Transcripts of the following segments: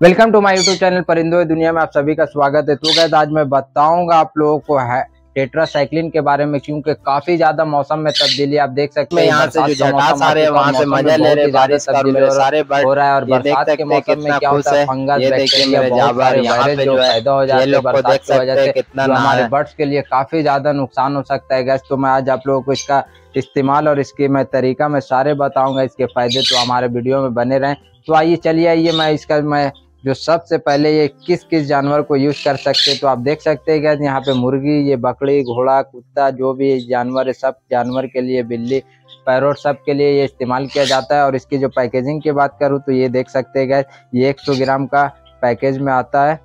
Welcome to my YouTube channel परिंदो दुनिया में आप सभी का स्वागत है। तो गैस आज मैं बताऊँगा आप लोगों को है टेट्रासाइक्लिन के बारे में क्योंकि काफ़ी ज़्यादा मौसम में तब्दीली आप देख सकते हैं यहाँ से जो झटास आ रहे हैं वहाँ से मज़ा ले रहे बारिश का सारे हो रहा है और बरसात के मौसम में क्या होता है फंगस ये देखिए मेरे जाबार यहाँ पे जो पैदा हो जाते हैं बरसात की वजह से हमारे बर्ड्स के लिए काफ़ी ज़्यादा नुकसान हो सकता है गैस तो मैं आज आप लोगों को इसका इस्तेमाल और इसके मैं तरीका मैं सारे बताऊँगा इसके फ़ायदे तो हमारे वीडियो में बने रहें। तो आइए चलिए आइए मैं इसका मैं जो सबसे पहले ये किस किस जानवर को यूज़ कर सकते हैं तो आप देख सकते हैं गैस यहाँ पे मुर्गी, ये बकरी, घोड़ा, कुत्ता, जो भी जानवर है, सब जानवर के लिए, बिल्ली, पैरोट सब के लिए ये इस्तेमाल किया जाता है। और इसकी जो पैकेजिंग की बात करूँ तो ये देख सकते हैं गैस ये 100 ग्राम का पैकेज में आता है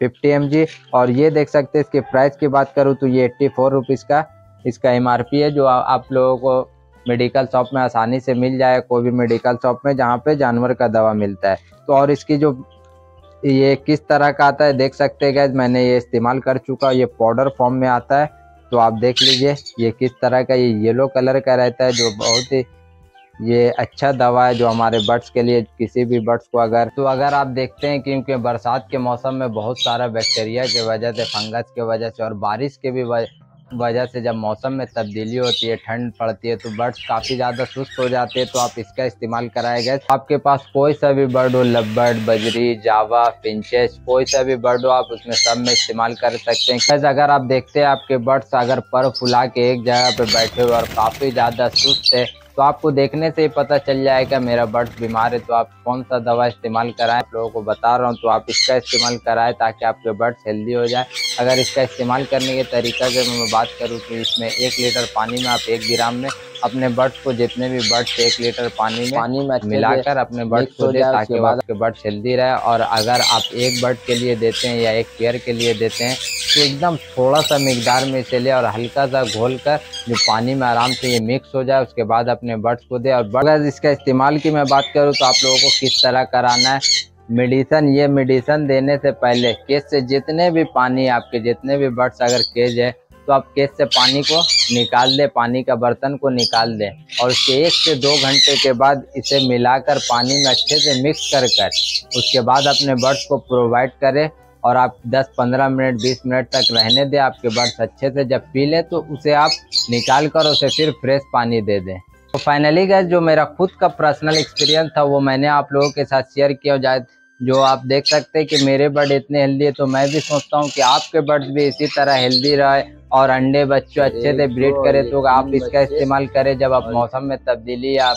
50 एम और ये देख सकते हैं, इसके प्राइस की बात करूँ तो ये एट्टी फोर रुपीज़ का इसका एमआरपी है, जो आप लोगों को मेडिकल शॉप में आसानी से मिल जाए, कोई भी मेडिकल शॉप में, जहाँ पे जानवर का दवा मिलता है। तो और इसकी जो ये किस तरह का आता है, देख सकते हैं गैस मैंने ये इस्तेमाल कर चुका ये पाउडर फॉर्म में आता है तो आप देख लीजिए, ये किस तरह का, ये येलो कलर का रहता है, जो बहुत ही, ये अच्छा दवा है, जो हमारे बर्ड्स के लिए, किसी भी बर्ड्स को अगर तो अगर आप देखते हैं क्योंकि बरसात के मौसम में बहुत सारा बैक्टीरिया के वजह से फंगस की वजह से और बारिश के भी वजह से जब मौसम में तब्दीली होती है, ठंड पड़ती है तो बर्ड्स काफ़ी ज़्यादा सुस्त हो जाते हैं तो आप इसका इस्तेमाल कराए गए। आपके पास कोई सा भी बर्ड हो लब्बर्ड बजरी, जावा, फिंचेस, कोई सा भी बर्ड हो, आप उसमें सब में इस्तेमाल कर सकते हैं। अगर आप देखते हैं आपके बर्ड्स अगर पर फुला के एक जगह पे बैठे हुए और काफ़ी ज़्यादा सुस्त है तो आपको देखने से ही पता चल जाएगा मेरा बर्ड्स बीमार है तो आप कौन सा दवा इस्तेमाल कराएँ? आप लोगों को बता रहा हूँ तो आप इसका इस्तेमाल कराएँ ताकि आपके बर्ड्स हेल्दी हो जाए। अगर इसका इस्तेमाल करने के तरीका से मैं बात करूँ तो इसमें एक लीटर पानी में आप एक ग्राम में अपने बर्ड्स को जितने भी बर्ड्स एक लीटर पानी में पानी में मिलाकर अपने बर्ड्स को दे ताकि आपके बर्ड्स हेल्दी रहे। और अगर आप एक बर्ड के लिए देते हैं या एक पेयर के लिए देते हैं तो एकदम थोड़ा सा मकदार में चले और हल्का सा घोल कर जो पानी में आराम से ये मिक्स हो जाए उसके बाद अपने बर्ड्स को दे। और अगर इसका इस्तेमाल की मैं बात करूँ तो आप लोगों को किस तरह कराना है? मेडिसन ये मेडिसन देने से पहले केस से जितने भी पानी आपके जितने भी बर्ड्स अगर केज है तो आप केस से पानी को निकाल दें, पानी का बर्तन को निकाल दें और उसके एक से दो घंटे के बाद इसे मिलाकर पानी में अच्छे से मिक्स कर कर उसके बाद अपने बर्ड्स को प्रोवाइड करें और आप 10-15 मिनट 20 मिनट तक रहने दें। आपके बर्ड्स अच्छे से जब पी लें तो उसे आप निकाल कर उसे फिर फ्रेश पानी दे दें। तो फाइनली गैस जो मेरा खुद का पर्सनल एक्सपीरियंस था, वो मैंने आप लोगों के साथ शेयर किया। जाए जो आप देख सकते हैं कि मेरे बर्ड इतने हेल्दी है तो मैं भी सोचता हूँ कि आपके बर्ड्स भी इसी तरह हेल्दी रहे। और अंडे बच्चों अच्छे से ब्रीड करे तो आप इसका इस्तेमाल करें। जब आप मौसम में तब्दीली आप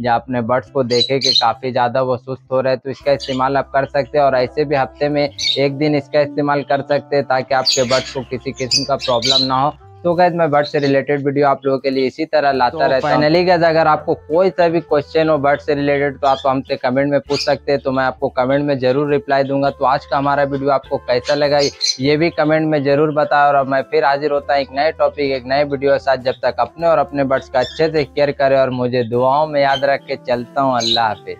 या अपने बर्ड्स को देखे कि काफ़ी ज़्यादा वो सुस्त हो रहे हैं तो इसका इस्तेमाल आप कर सकते हैं और ऐसे भी हफ़्ते में एक दिन इसका इस्तेमाल कर सकते हैं ताकि आपके बर्ड्स को किसी किस्म का प्रॉब्लम ना हो। तो गैस मैं बर्ड से रिलेटेड वीडियो आप लोगों के लिए इसी तरह लाता तो रहता हूँ। फाइनली गैस अगर आपको कोई सा भी क्वेश्चन हो बर्ड से रिलेटेड तो आप हमसे कमेंट में पूछ सकते हैं। तो मैं आपको कमेंट में ज़रूर रिप्लाई दूँगा। तो आज का हमारा वीडियो आपको कैसा लगा ये भी कमेंट में ज़रूर बताया और मैं फिर हाजिर होता हूँ एक नए टॉपिक एक नए वीडियो के साथ। जब तक अपने और अपने बर्ड्स का अच्छे से केयर करे और मुझे दुआओं में याद रख। के चलता हूँ अल्लाह हाफिज।